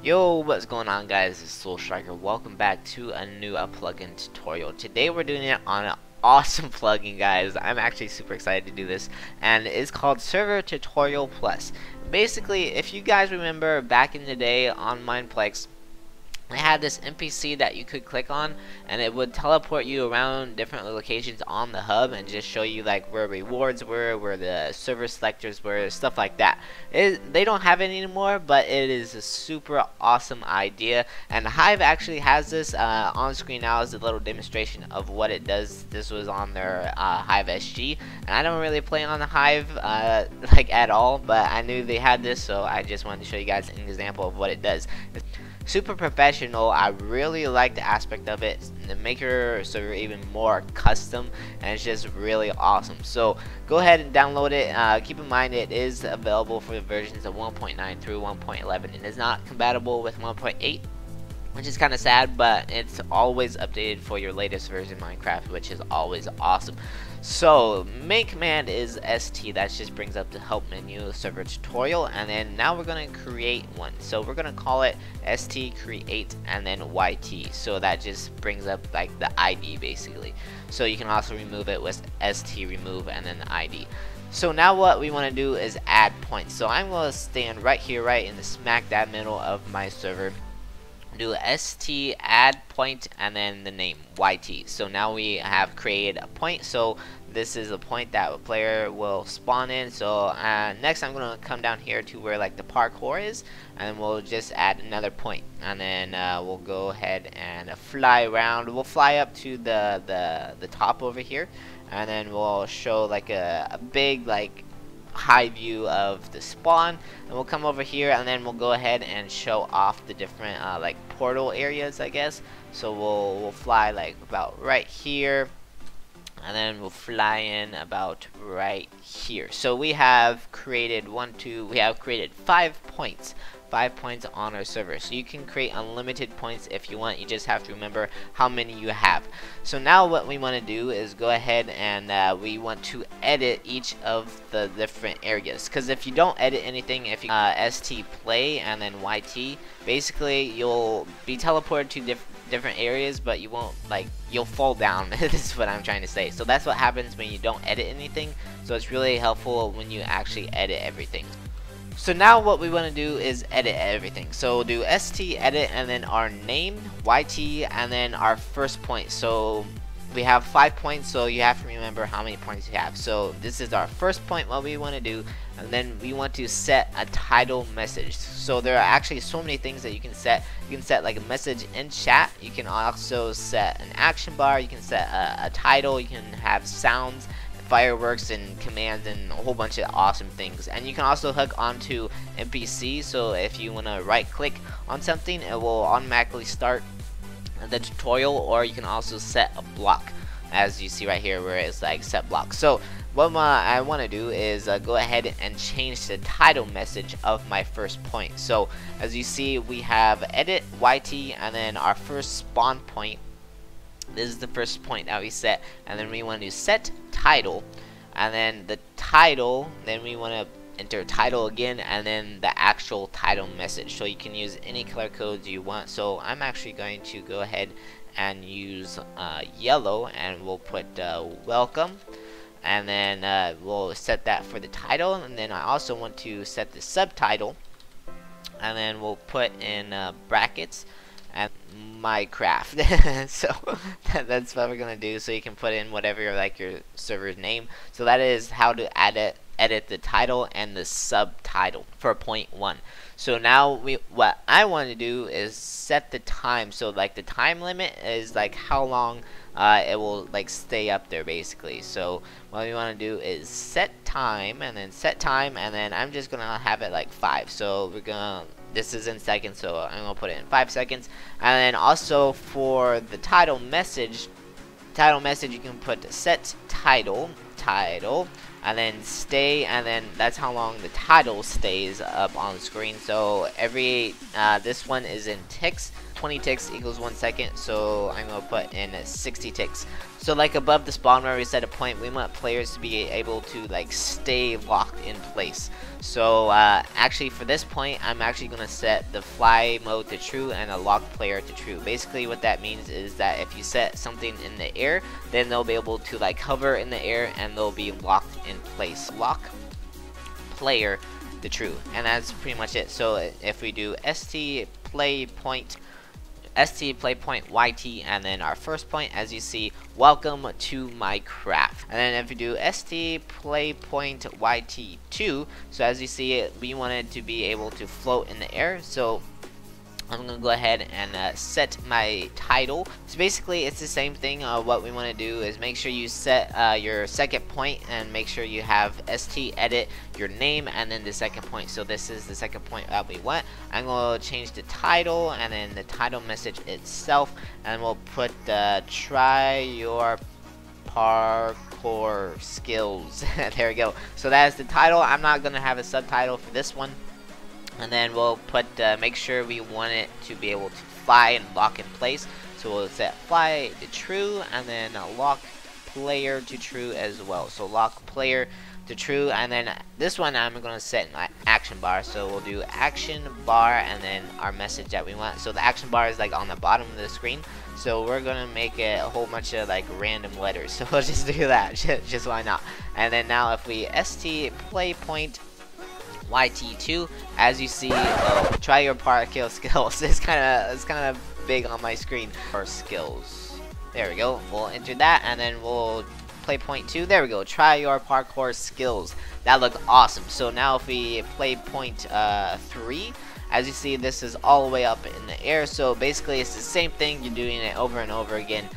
Yo, what's going on guys? It's Soul Striker. Welcome back to a new uh, plugin tutorial. Today we're doing it on an awesome plugin guys. I'm actually super excited to do this and it's called Server Tutorial Plus. Basically, if you guys remember back in the day on Mineplex, I had this NPC that you could click on and it would teleport you around different locations on the hub and just show you like where rewards were, where the server selectors were, stuff like that. It, they don't have it anymore but it is a super awesome idea and Hive actually has this uh, on screen now as a little demonstration of what it does. This was on their uh, Hive SG and I don't really play on the Hive uh, like at all but I knew they had this so I just wanted to show you guys an example of what it does super professional. I really like the aspect of it. The maker server even more custom and it's just really awesome. So go ahead and download it. Uh, keep in mind it is available for the versions of 1.9 through 1.11 and is not compatible with 1.8 which is kind of sad, but it's always updated for your latest version Minecraft, which is always awesome. So, main command is st, that just brings up the help menu server tutorial, and then now we're going to create one. So we're going to call it st create and then yt, so that just brings up like the id basically. So you can also remove it with st remove and then the id. So now what we want to do is add points. So I'm going to stand right here, right in the smack dab middle of my server do st add point and then the name yt so now we have created a point. So this is a point that a player will spawn in. So uh, next I'm gonna come down here to where like the parkour is and we'll just add another point. And then uh, we'll go ahead and fly around. We'll fly up to the the the top over here. And then we'll show like a, a big like high view of the spawn. And we'll come over here and then we'll go ahead and show off the different uh, like portal areas I guess. So we'll, we'll fly like about right here and then we'll fly in about right here. So we have created one two we have created five points five points on our server. So you can create unlimited points if you want. You just have to remember how many you have. So now what we want to do is go ahead and uh, we want to edit each of the different areas. Because if you don't edit anything, if you uh, st play and then yt, basically you'll be teleported to different different areas but you won't like you'll fall down this is what I'm trying to say so that's what happens when you don't edit anything so it's really helpful when you actually edit everything so now what we want to do is edit everything. So we'll do st edit and then our name, yt, and then our first point. So we have five points, so you have to remember how many points you have. So this is our first point, what we want to do, and then we want to set a title message. So there are actually so many things that you can set. You can set like a message in chat. You can also set an action bar. You can set a, a title. You can have sounds fireworks and commands and a whole bunch of awesome things. And you can also hook onto NPC so if you want to right click on something it will automatically start the tutorial or you can also set a block as you see right here where it's like set block. So what I want to do is uh, go ahead and change the title message of my first point. So as you see we have edit YT and then our first spawn point this is the first point that we set and then we want to set title and then the title then we want to enter title again and then the actual title message. So you can use any color codes you want. So I'm actually going to go ahead and use uh, yellow and we'll put uh, welcome and then uh, we'll set that for the title and then I also want to set the subtitle and then we'll put in uh, brackets and Minecraft. so that's what we're gonna do. So you can put in whatever you like your server's name. So that is how to edit edit the title and the subtitle for point one. So now we what I want to do is set the time. So like the time limit is like how long uh, it will like stay up there basically. So what we want to do is set time and then set time and then I'm just gonna have it like five. So we're gonna this is in seconds so I'm gonna put it in five seconds. And then also for the title message title message you can put set title title and then stay and then that's how long the title stays up on the screen. So every uh, this one is in ticks 20 ticks equals 1 second, so I'm going to put in 60 ticks. So like above the spawn where we set a point, we want players to be able to like stay locked in place. So uh, actually for this point, I'm actually going to set the fly mode to true and a lock player to true. Basically what that means is that if you set something in the air, then they'll be able to like hover in the air and they'll be locked in place. Lock player the true and that's pretty much it so if we do st play point st play point yt and then our first point as you see welcome to Minecraft and then if we do st play point yt2 so as you see we wanted to be able to float in the air. So I'm gonna go ahead and uh, set my title. So basically, it's the same thing. Uh, what we want to do is make sure you set uh, your second point and make sure you have st edit your name and then the second point. So this is the second point that we want. I'm gonna change the title and then the title message itself, and we'll put try your parkour skills. there we go. So that is the title. I'm not gonna have a subtitle for this one and then we'll put uh, make sure we want it to be able to fly and lock in place. So we'll set fly to true and then lock player to true as well. So lock player to true. And then this one I'm gonna set my action bar. So we'll do action bar and then our message that we want. So the action bar is like on the bottom of the screen. So we're gonna make it a whole bunch of like random letters. So we'll just do that. Just why not? And then now if we st play point YT2. As you see, uh, try your parkour skills. It's kind of it's kind of big on my screen. for skills. There we go. We'll enter that, and then we'll play point two. There we go. Try your parkour skills. That looked awesome. So now if we play point uh, three. As you see, this is all the way up in the air, so basically it's the same thing, you're doing it over and over again.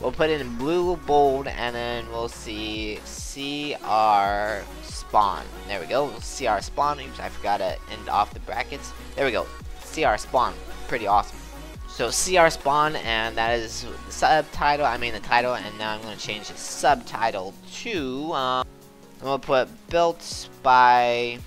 We'll put it in blue, bold, and then we'll see CR spawn. There we go. CR spawn. Oops, I forgot to end off the brackets. There we go. CR spawn. Pretty awesome. So CR spawn, and that is the subtitle. I mean the title, and now I'm going to change the subtitle to. I'm going to put built by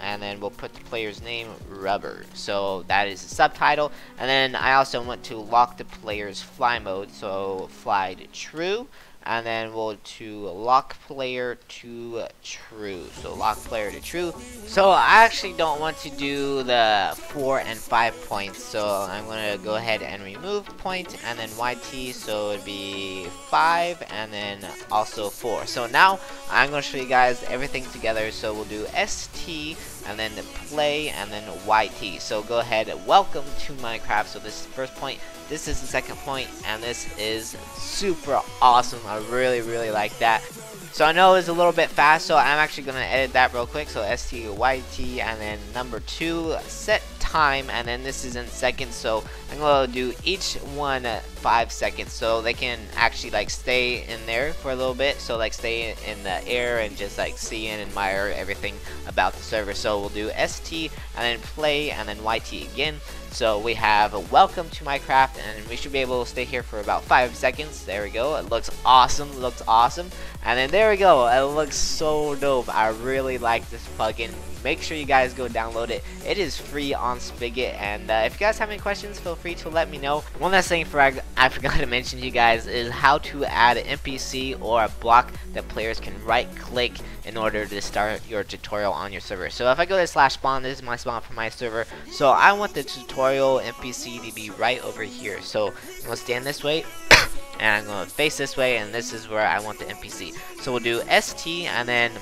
and then we'll put the player's name rubber so that is the subtitle and then I also want to lock the player's fly mode so fly to true and then we'll to lock player to true. So lock player to true. So I actually don't want to do the four and five points. So I'm gonna go ahead and remove point and then YT so it'd be five and then also four. So now I'm gonna show you guys everything together. So we'll do ST and then play and then YT so go ahead welcome to Minecraft so this is the first point this is the second point, and this is super awesome. I really, really like that. So I know it's a little bit fast, so I'm actually going to edit that real quick. So STYT and then number two, set time, and then this is in seconds. So I'm going to do each one five seconds, so they can actually like stay in there for a little bit. So like stay in the air and just like see and admire everything about the server. So we'll do ST and then play and then YT again. So we have a welcome to Minecraft and we should be able to stay here for about 5 seconds. There we go. It looks awesome. Looks awesome. And then there we go. It looks so dope. I really like this plugin. Make sure you guys go download it. It is free on Spigot. And uh, if you guys have any questions, feel free to let me know. One last thing for I, forgot to mention to you guys is how to add an NPC or a block that players can right click in order to start your tutorial on your server. So if I go to slash spawn, this is my spawn for my server. So I want the tutorial NPC to be right over here. So I'm going to stand this way. and I'm going to face this way and this is where I want the NPC. So we'll do ST and then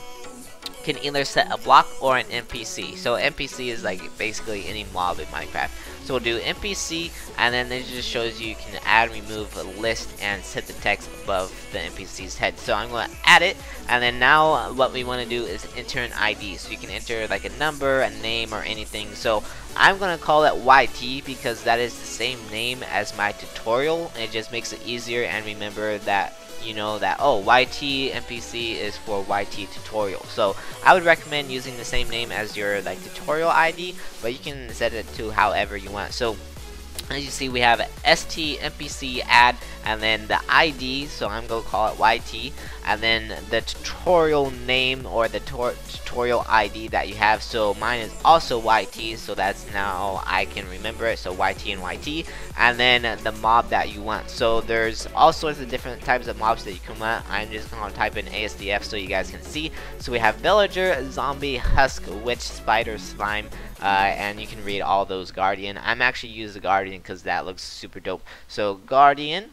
can either set a block or an NPC. So NPC is like basically any mob in Minecraft. So we'll do NPC, and then it just shows you you can add, remove a list, and set the text above the NPC's head. So I'm going to add it, and then now what we want to do is enter an ID. So you can enter like a number, a name, or anything. So I'm going to call it YT because that is the same name as my tutorial. And it just makes it easier and remember that you know that oh YT NPC is for YT tutorial. So I would recommend using the same name as your like tutorial ID but you can set it to however you want. So as you see we have st npc add and then the id so i'm going to call it yt and then the tutorial name or the tutorial id that you have. So mine is also yt so that's now i can remember it. So yt and yt and then the mob that you want. So there's all sorts of different types of mobs that you can want. I'm just going to type in asdf so you guys can see. So we have villager zombie husk witch spider slime uh, and you can read all those Guardian. I'm actually use the Guardian because that looks super dope. So Guardian,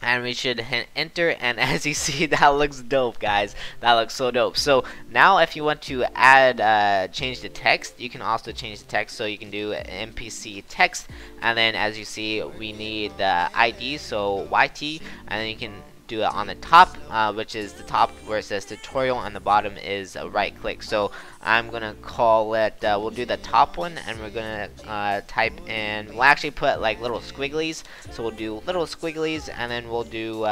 and we should enter and as you see that looks dope guys that looks so dope so now if you want to add uh, change the text you can also change the text so you can do NPC text and then as you see we need the ID so YT and then you can do it on the top, uh, which is the top where it says tutorial, and the bottom is a right click. So I'm gonna call it. Uh, we'll do the top one, and we're gonna uh, type in. We'll actually put like little squigglies. So we'll do little squigglies, and then we'll do.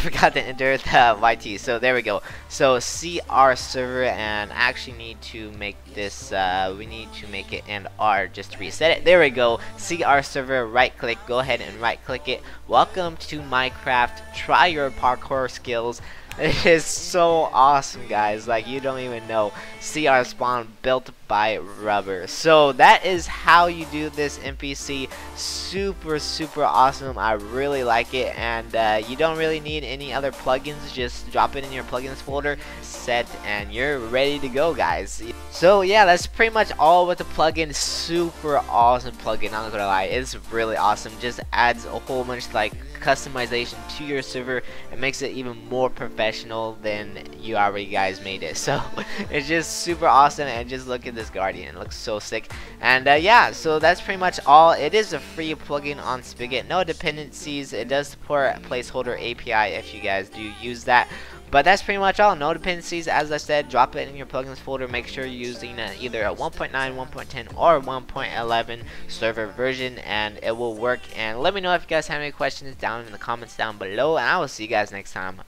I forgot to enter the YT. So there we go. So CR server, and I actually need to make this. Uh, we need to make it and R just to reset it. There we go. CR server. Right click. Go ahead and right click it. Welcome to Minecraft. Try your parkour skills. It is so awesome, guys. Like, you don't even know. CR spawn built by rubber. So, that is how you do this NPC. Super, super awesome. I really like it. And uh, you don't really need any other plugins. Just drop it in your plugins folder, set, and you're ready to go, guys. So, yeah, that's pretty much all with the plugin. Super awesome plugin. I'm not gonna lie. It's really awesome. Just adds a whole bunch, like, customization to your server it makes it even more professional than you already guys made it. So it's just super awesome and just look at this guardian it looks so sick. And uh, yeah so that's pretty much all. It is a free plugin on Spigot. No dependencies. It does support placeholder API if you guys do use that but that's pretty much all. No dependencies. As I said, drop it in your plugins folder. Make sure you're using either a 1.9, 1.10, or 1.11 server version, and it will work. And let me know if you guys have any questions down in the comments down below. And I will see you guys next time.